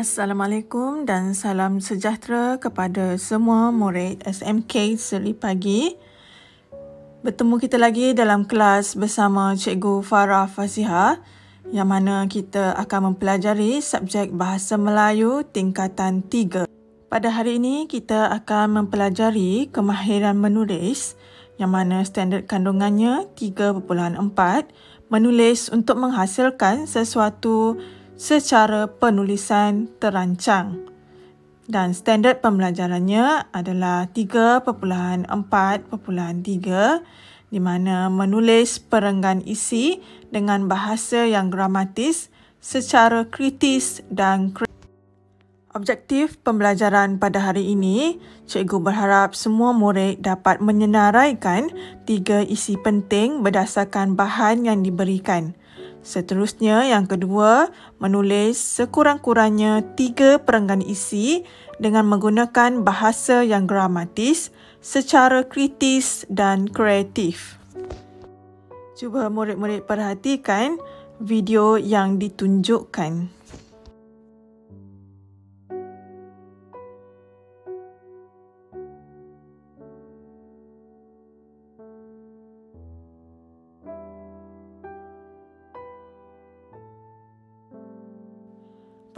Assalamualaikum dan salam sejahtera kepada semua murid SMK Seri Pagi. Bertemu kita lagi dalam kelas bersama Cikgu Farah Fasiha yang mana kita akan mempelajari subjek Bahasa Melayu tingkatan 3. Pada hari ini kita akan mempelajari kemahiran menulis yang mana standard kandungannya 3.4 menulis untuk menghasilkan sesuatu secara penulisan terancang. Dan standard pembelajarannya adalah 3.4.3 di mana menulis perenggan isi dengan bahasa yang gramatis secara kritis dan kritis. Objektif pembelajaran pada hari ini, cikgu berharap semua murid dapat menyenaraikan tiga isi penting berdasarkan bahan yang diberikan. Seterusnya, yang kedua, menulis sekurang-kurangnya tiga perenggan isi dengan menggunakan bahasa yang gramatis secara kritis dan kreatif. Cuba murid-murid perhatikan video yang ditunjukkan.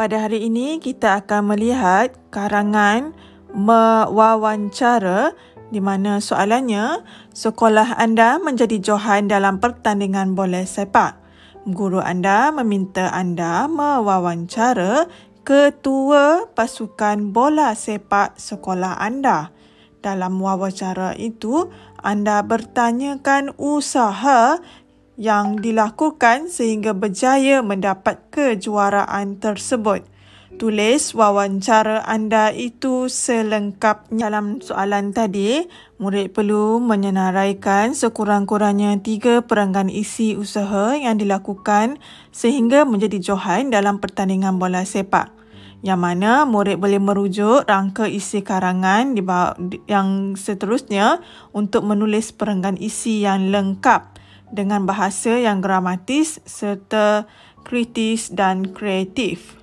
Pada hari ini kita akan melihat karangan mewawancara di mana soalannya sekolah anda menjadi johan dalam pertandingan bola sepak. Guru anda meminta anda mewawancara ketua pasukan bola sepak sekolah anda. Dalam wawancara itu, anda bertanyakan usaha yang dilakukan sehingga berjaya mendapat kejuaraan tersebut. Tulis wawancara anda itu selengkapnya. Dalam soalan tadi, murid perlu menyenaraikan sekurang-kurangnya tiga peranggan isi usaha yang dilakukan sehingga menjadi johan dalam pertandingan bola sepak. Yang mana murid boleh merujuk rangka isi karangan yang seterusnya untuk menulis perenggan isi yang lengkap dengan bahasa yang gramatis serta kritis dan kreatif.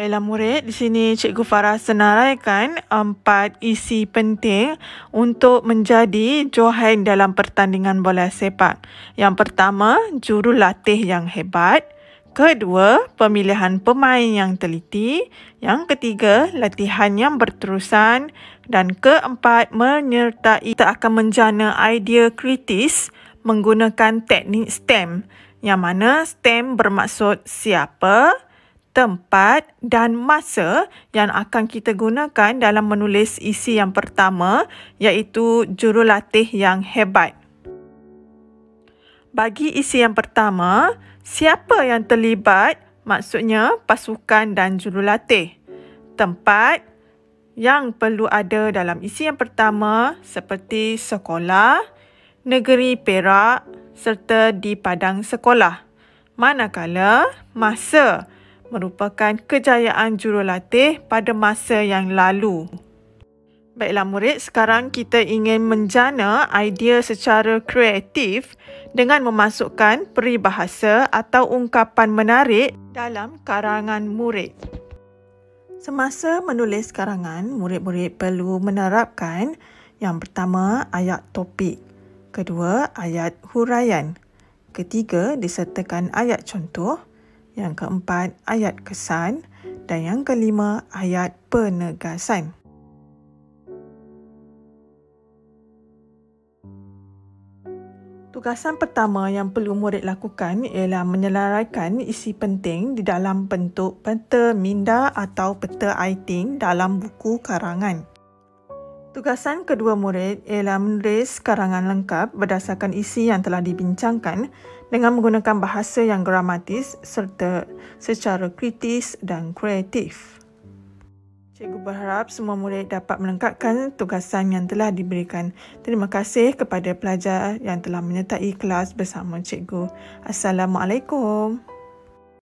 Baiklah murid, di sini Cikgu Farah senaraikan empat isi penting untuk menjadi johan dalam pertandingan bola sepak. Yang pertama, jurulatih yang hebat. Kedua, pemilihan pemain yang teliti. Yang ketiga, latihan yang berterusan. Dan keempat, menyertai kita akan menjana idea kritis menggunakan teknik STEM yang mana STEM bermaksud siapa, tempat dan masa yang akan kita gunakan dalam menulis isi yang pertama iaitu jurulatih yang hebat. Bagi isi yang pertama, siapa yang terlibat maksudnya pasukan dan jurulatih. Tempat yang perlu ada dalam isi yang pertama seperti sekolah, negeri Perak serta di padang sekolah. Manakala masa merupakan kejayaan jurulatih pada masa yang lalu. Baiklah murid, sekarang kita ingin menjana idea secara kreatif dengan memasukkan peribahasa atau ungkapan menarik dalam karangan murid. Semasa menulis karangan, murid-murid perlu menerapkan yang pertama ayat topik. Kedua, ayat huraian. Ketiga, disertakan ayat contoh. Yang keempat, ayat kesan. Dan yang kelima, ayat penegasan. Tugasan pertama yang perlu murid lakukan ialah menyelaraikan isi penting di dalam bentuk peta minda atau peta iting dalam buku karangan. Tugasan kedua murid ialah menulis karangan lengkap berdasarkan isi yang telah dibincangkan dengan menggunakan bahasa yang gramatis serta secara kritis dan kreatif. Cikgu berharap semua murid dapat melengkapkan tugasan yang telah diberikan. Terima kasih kepada pelajar yang telah menyertai kelas bersama cikgu. Assalamualaikum.